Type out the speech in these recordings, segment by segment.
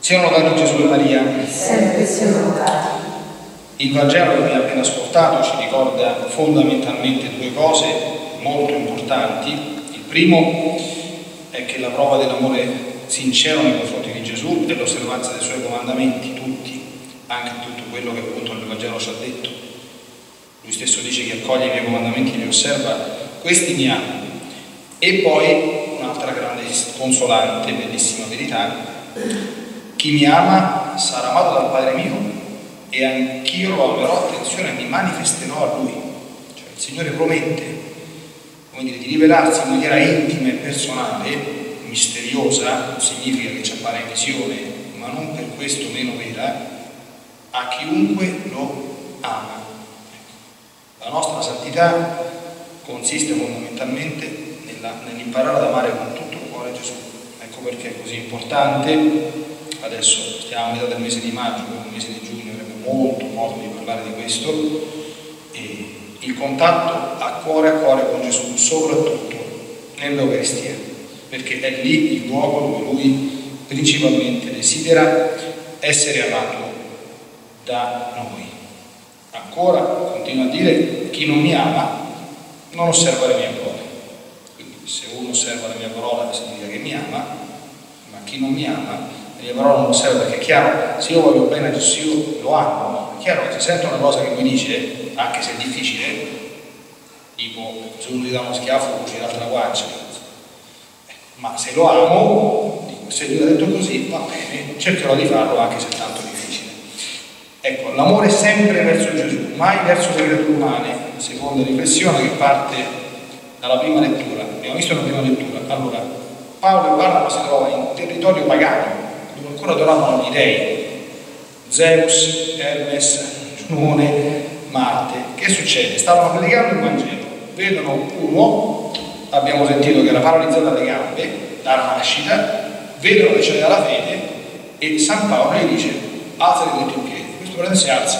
Siano lodati Gesù e Maria. Sempre siano lodati. Il Vangelo che abbiamo appena ascoltato ci ricorda fondamentalmente due cose molto importanti. Il primo è che la prova dell'amore sincero nei confronti di Gesù è l'osservanza dei suoi comandamenti, tutti, anche tutto quello che appunto nel Vangelo ci ha detto. Lui stesso dice che accoglie i miei comandamenti e li osserva, questi mi amano. E poi un'altra grande consolante, bellissima verità, chi mi ama sarà amato dal Padre mio e anch'io lo amerò, attenzione, mi manifesterò a Lui. Cioè il Signore promette dire, di rivelarsi in maniera intima e personale, misteriosa, significa che ci appare in visione, ma non per questo meno vera, a chiunque lo ama. La nostra santità consiste fondamentalmente nell'imparare ad amare con tutto il cuore Gesù. Ecco perché è così importante. Adesso stiamo a metà del mese di maggio, il mese di giugno avremo molto modo di parlare di questo. E il contatto a cuore a cuore con Gesù, soprattutto nell'Eucaristia, perché è lì il luogo dove Lui principalmente desidera essere amato da noi. Ancora, continua a dire, chi non mi ama non osserva le mie parole. Quindi se uno osserva la mia parola significa che mi ama, ma chi non mi ama, le parole non osserva, perché è chiaro, se io voglio bene a Gesù, lo amo. È chiaro che se sento una cosa che mi dice, anche se è difficile, tipo se uno gli dà uno schiaffo, cuci l'altra guancia, ma se lo amo, se lui ha detto così, va bene, cercherò di farlo anche se è tanto difficile. Ecco, l'amore è sempre verso Gesù, mai verso le creature umane, seconda riflessione che parte dalla prima lettura. Abbiamo visto la prima lettura. Allora, Paolo e Barnaba si trovano in territorio pagano, dove ancora adoravano gli dei, Zeus, Hermes, Giunone, Marte. Che succede? Stavano predicando il Vangelo, vedono uno, abbiamo sentito che era paralizzata alle gambe, dalla nascita, vedono che c'è la fede e San Paolo gli dice alzati tutti in piedi. Questo prende si alza.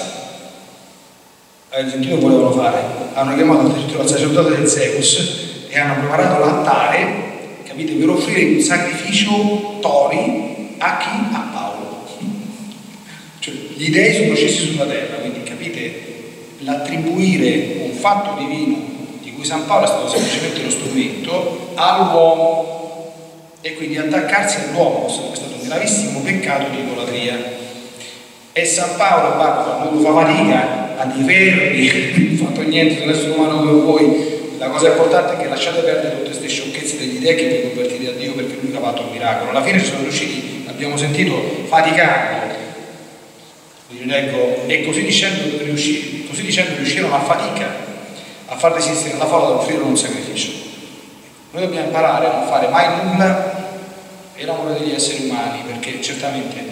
Avete sentito che volevano fare? Hanno chiamato addirittura il sacerdote del Zeus e hanno preparato l'altare, capite, per offrire un sacrificio tori a chi? A Paolo. Cioè, gli dei sono scesi sulla terra, quindi capite l'attribuire un fatto divino di cui San Paolo è stato semplicemente lo strumento all'uomo e quindi attaccarsi all'uomo, è stato un gravissimo peccato di idolatria. E San Paolo ha avuto fa fatica a divertirvi, non ha fatto niente sull'essere umano come voi. La cosa importante è che lasciate perdere tutte queste sciocchezze degli dei che vi convertite a Dio perché lui ha fatto un miracolo. Alla fine sono riusciti, abbiamo sentito, faticando. Leggo, e così dicendo, così dicendo riuscirono a fatica a far resistere la folla ad offrire un sacrificio. Noi dobbiamo imparare a non fare mai nulla per l'amore degli esseri umani, perché certamente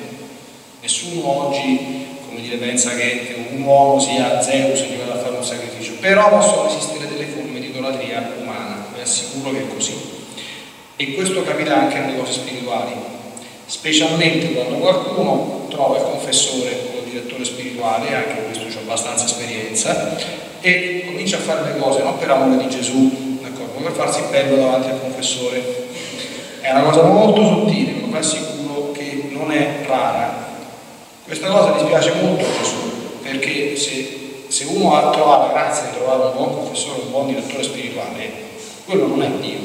nessuno oggi come dire, pensa che un uomo sia Zeus e gli vada a fare un sacrificio, però possono esistere delle forme di idolatria umana, vi assicuro che è così. E questo capita anche nelle cose spirituali, specialmente quando qualcuno trova il confessore o il direttore spirituale, anche questo ho abbastanza esperienza, e comincia a fare le cose non per amore di Gesù, ma per farsi bello davanti al confessore. È una cosa molto sottile, ma vi assicuro che non è rara. Questa cosa dispiace molto a Gesù, perché se, se uno ha trovato la grazia di trovare un buon confessore, un buon direttore spirituale, quello non è Dio,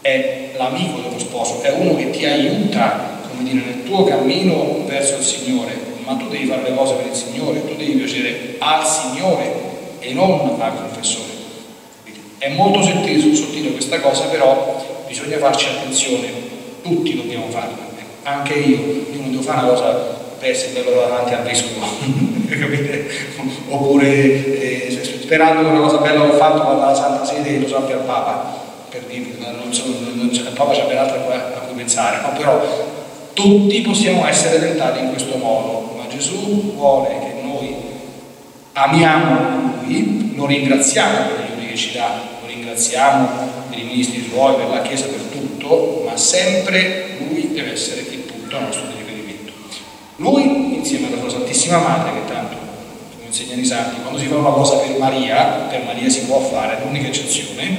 è l'amico dello sposo, è uno che ti aiuta, come dire, nel tuo cammino verso il Signore, ma tu devi fare le cose per il Signore, tu devi piacere al Signore e non al confessore. È molto sottile, sottile questa cosa, però bisogna farci attenzione, tutti dobbiamo farla, anche io, io non devo fare una cosa per essere bello davanti al vescovo? Oppure eh, sperando che una cosa bella che ho fatto vada alla Santa Sede e lo sappia il Papa, per dirvi, non so, non il Papa c'è ben altro a cui pensare, no? però tutti possiamo essere tentati in questo modo, ma Gesù vuole che noi amiamo Lui, lo ringraziamo per gli aiuti che ci dà, lo ringraziamo per i ministri suoi, per la Chiesa, per tutto, ma sempre Lui deve essere il punto nostro di riferimento. Lui, insieme alla sua Santissima Madre, che tanto, come insegnano i santi, quando si fa una cosa per Maria, per Maria si può fare, l'unica eccezione,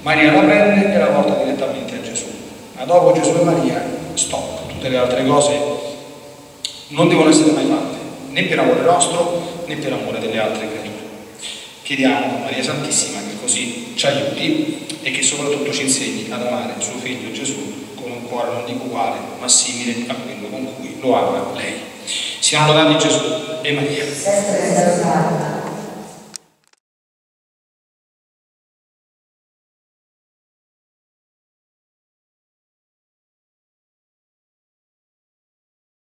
Maria la prende e la porta direttamente a Gesù. Ma dopo Gesù e Maria, stop, tutte le altre cose non devono essere mai fatte, né per amore nostro né per amore delle altre creature. Chiediamo a Maria Santissima che così ci aiuti e che soprattutto ci insegni ad amare suo figlio Gesù con un cuore non dico uguale, ma simile a quello con cui lo ama lei. Siamo lodati Gesù e Maria.